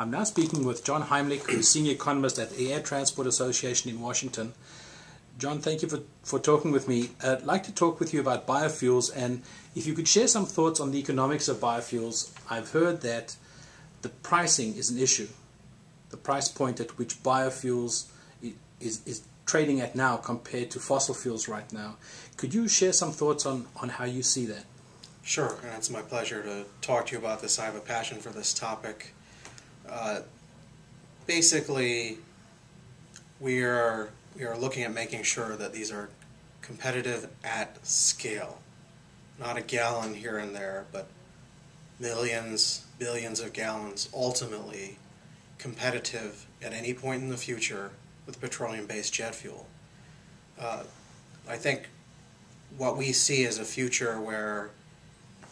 I'm now speaking with John Heimlich, who's Senior Economist at the Air Transport Association in Washington. John, thank you for, for talking with me. I'd like to talk with you about biofuels and if you could share some thoughts on the economics of biofuels. I've heard that the pricing is an issue, the price point at which biofuels is, is trading at now compared to fossil fuels right now. Could you share some thoughts on, on how you see that? Sure, and it's my pleasure to talk to you about this. I have a passion for this topic. Uh, basically, we are we are looking at making sure that these are competitive at scale. Not a gallon here and there, but millions, billions of gallons, ultimately competitive at any point in the future with petroleum-based jet fuel. Uh, I think what we see is a future where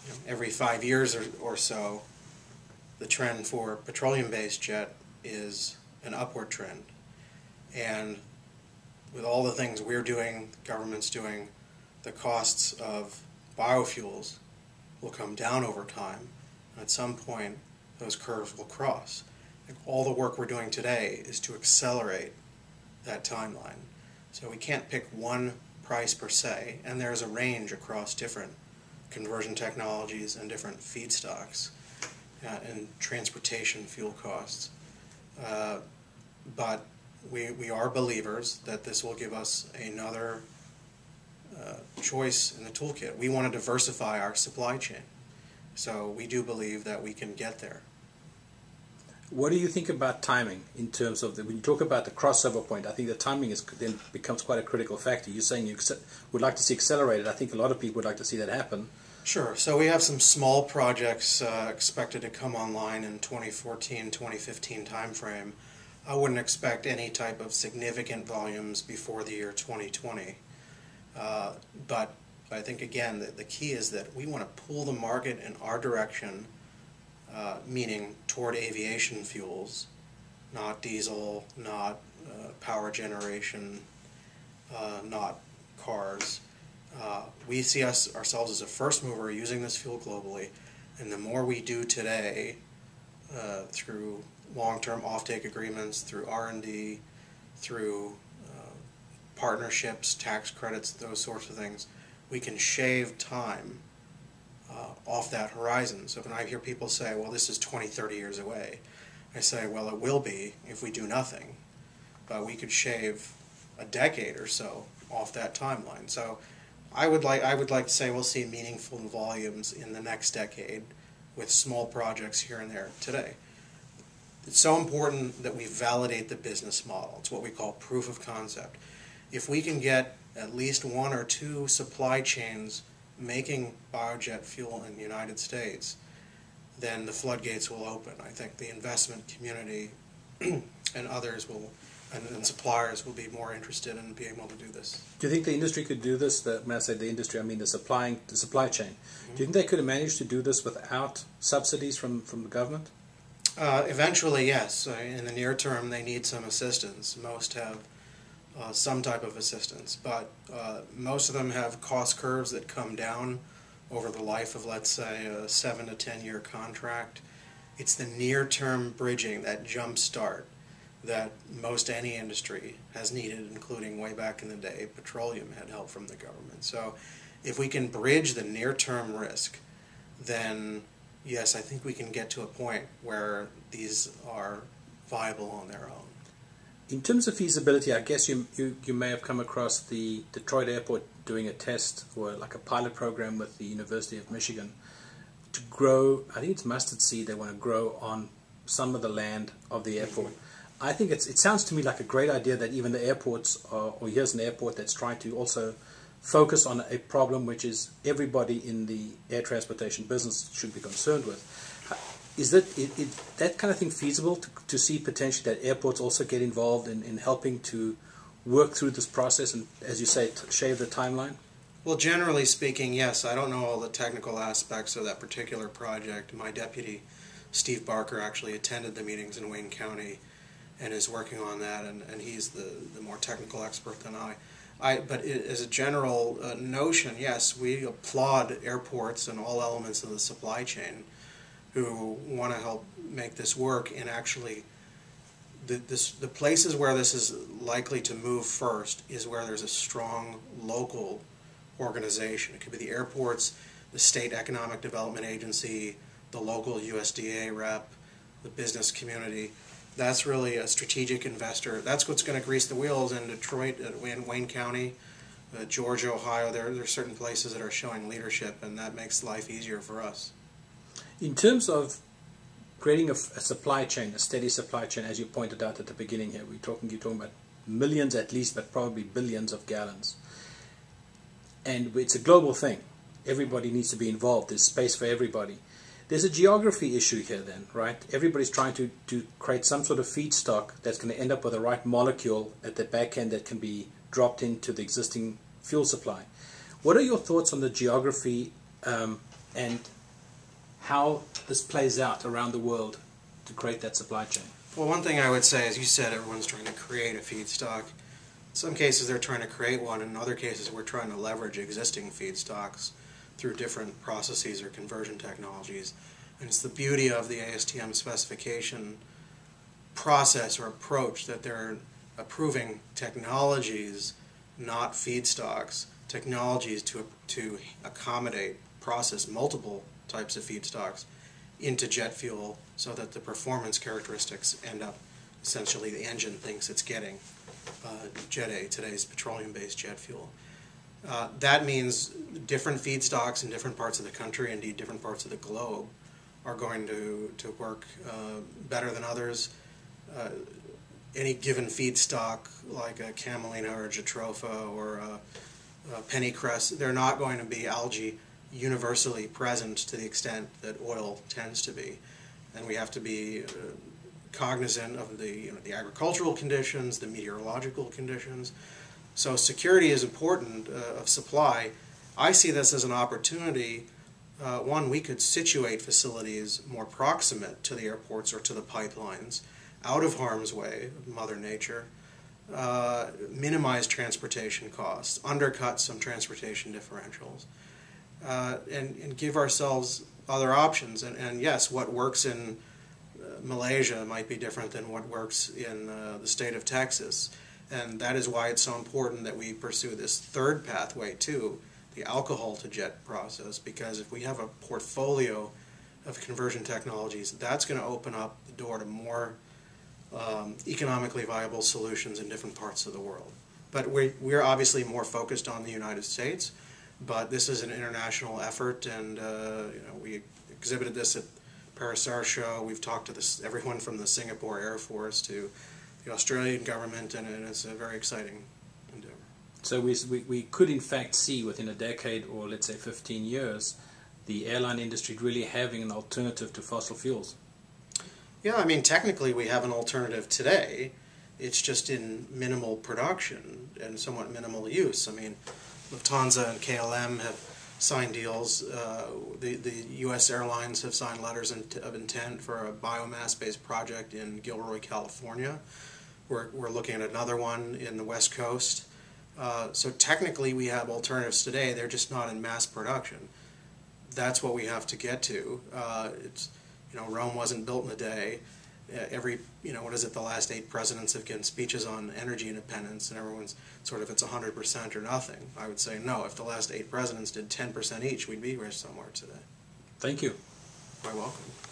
you know, every five years or, or so, the trend for petroleum-based jet is an upward trend. And with all the things we're doing, government's doing, the costs of biofuels will come down over time. And At some point, those curves will cross. all the work we're doing today is to accelerate that timeline. So we can't pick one price per se, and there's a range across different conversion technologies and different feedstocks and transportation fuel costs. Uh, but we, we are believers that this will give us another uh, choice in the toolkit. We want to diversify our supply chain. So we do believe that we can get there. What do you think about timing in terms of the, when you talk about the crossover point? I think the timing is then becomes quite a critical factor. You're saying you would like to see accelerated. I think a lot of people would like to see that happen. Sure. So we have some small projects uh, expected to come online in 2014, 2015 timeframe. I wouldn't expect any type of significant volumes before the year 2020. Uh, but I think again the, the key is that we want to pull the market in our direction, uh, meaning toward aviation fuels, not diesel, not uh, power generation, uh, not cars. Uh, we see us ourselves as a first mover using this fuel globally, and the more we do today uh, through long-term offtake agreements, through R&D, through uh, partnerships, tax credits, those sorts of things, we can shave time uh, off that horizon. So when I hear people say, well, this is 20, 30 years away, I say, well, it will be if we do nothing. But we could shave a decade or so off that timeline. So I would like I would like to say we'll see meaningful volumes in the next decade with small projects here and there today. It's so important that we validate the business model. It's what we call proof of concept. If we can get at least one or two supply chains making biojet fuel in the United States, then the floodgates will open. I think the investment community and others will and, and, suppliers will be more interested in being able to do this. Do you think the industry could do this? The, when I say the industry, I mean the supplying the supply chain. Mm-hmm. Do you think they could have managed to do this without subsidies from, from the government? Uh, eventually, yes. In the near term, they need some assistance. Most have uh, some type of assistance, but uh, most of them have cost curves that come down over the life of, let's say, a seven to ten year contract. It's the near term bridging, that jump start that most any industry has needed, including way back in the day, petroleum had help from the government. So if we can bridge the near-term risk, then yes, I think we can get to a point where these are viable on their own. In terms of feasibility, I guess you, you, you may have come across the Detroit airport doing a test or like a pilot program with the University of Michigan to grow, I think it's mustard seed they want to grow on some of the land of the airport. Mm-hmm. I think it's, it sounds to me like a great idea that even the airports, are, or here's an airport that's trying to also focus on a problem which is everybody in the air transportation business should be concerned with. Is that it, that kind of thing feasible to, to see potentially that airports also get involved in, in helping to work through this process and, as you say, shave the timeline? Well, generally speaking, yes. I don't know all the technical aspects of that particular project. My deputy, Steve Barker, actually attended the meetings in Wayne County and is working on that, and, and he's the, the more technical expert than I. I but it, as a general uh, notion, yes, we applaud airports and all elements of the supply chain who want to help make this work and actually the, this, the places where this is likely to move first is where there's a strong local organization. It could be the airports, the state economic development agency, the local USDA rep, the business community. That's really a strategic investor. That's what's going to grease the wheels in Detroit, in Wayne County, uh, Georgia, Ohio. There, there are certain places that are showing leadership, and that makes life easier for us. In terms of creating a, a, supply chain, a steady supply chain, as you pointed out at the beginning here, we're talking you're talking about millions at least, but probably billions of gallons. And it's a global thing. Everybody needs to be involved. There's space for everybody. There's a geography issue here then, right? Everybody's trying to, to create some sort of feedstock that's going to end up with the right molecule at the back end that can be dropped into the existing fuel supply. What are your thoughts on the geography um, and how this plays out around the world to create that supply chain? Well, one thing I would say, as you said, everyone's trying to create a feedstock. In some cases, they're trying to create one. In other cases, we're trying to leverage existing feedstocks through different processes or conversion technologies. And it's the beauty of the ASTM specification process or approach that they're approving technologies, not feedstocks, technologies to, to accommodate, process multiple types of feedstocks into jet fuel so that the performance characteristics end up essentially the engine thinks it's getting uh, Jet A, today's petroleum-based jet fuel. Uh, that means different feedstocks in different parts of the country, indeed different parts of the globe, are going to, to work uh, better than others. Uh, any given feedstock, like a camelina or a jatropha or a, a pennycress, they're not going to be algae universally present to the extent that oil tends to be. And we have to be uh, cognizant of the, you know, the agricultural conditions, the meteorological conditions. So security is important uh, of supply. I see this as an opportunity. Uh, one, we could situate facilities more proximate to the airports or to the pipelines, out of harm's way Mother Nature, uh, minimize transportation costs, undercut some transportation differentials uh, and, and give ourselves other options. And, and yes, what works in uh, Malaysia might be different than what works in uh, the state of Texas. And that is why it's so important that we pursue this third pathway too, the alcohol to jet process, because if we have a portfolio of conversion technologies, that's going to open up the door to more um, economically viable solutions in different parts of the world. But we're, we're obviously more focused on the United States. But this is an international effort, and uh, you know, we exhibited this at Paris Air Show. We've talked to this, everyone from the Singapore Air Force to the Australian government, and, and it's a very exciting endeavor. So we, we, we could in fact see within a decade or let's say 15 years the airline industry really having an alternative to fossil fuels. Yeah, I mean, technically we have an alternative today. It's just in minimal production and somewhat minimal use. I mean, Lufthansa and KLM have signed deals. Uh, the, the U.S. airlines have signed letters of intent for a biomass-based project in Gilroy, California. We're, we're looking at another one in the West Coast. Uh, so technically we have alternatives today, they're just not in mass production. That's what we have to get to. Uh, it's, you know, Rome wasn't built in a day. Uh, every, you know, what is it, the last eight presidents have given speeches on energy independence, and everyone's sort of, it's 100% or nothing. I would say no, if the last eight presidents did 10% each, we'd be here somewhere today. Thank you. You're welcome.